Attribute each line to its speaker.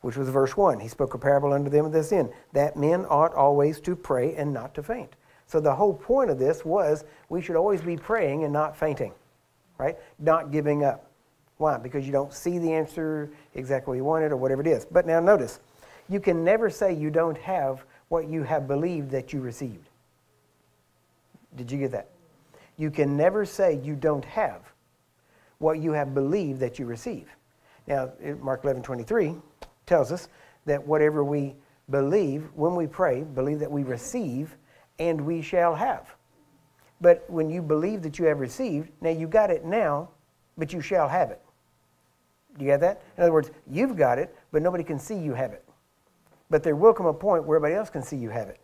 Speaker 1: which was verse 1. He spoke a parable unto them of this end, that men ought always to pray and not to faint. So the whole point of this was we should always be praying and not fainting, right? Not giving up. Why? Because you don't see the answer exactly what you wanted or whatever it is. But now notice, you can never say you don't have what you have believed that you received. Did you get that? You can never say you don't have what you have believed that you receive. Now, Mark 11 23 tells us that whatever we believe when we pray, believe that we receive, and we shall have. But when you believe that you have received, now you got it now, but you shall have it. Do you get that? In other words, you've got it, but nobody can see you have it. But there will come a point where everybody else can see you have it.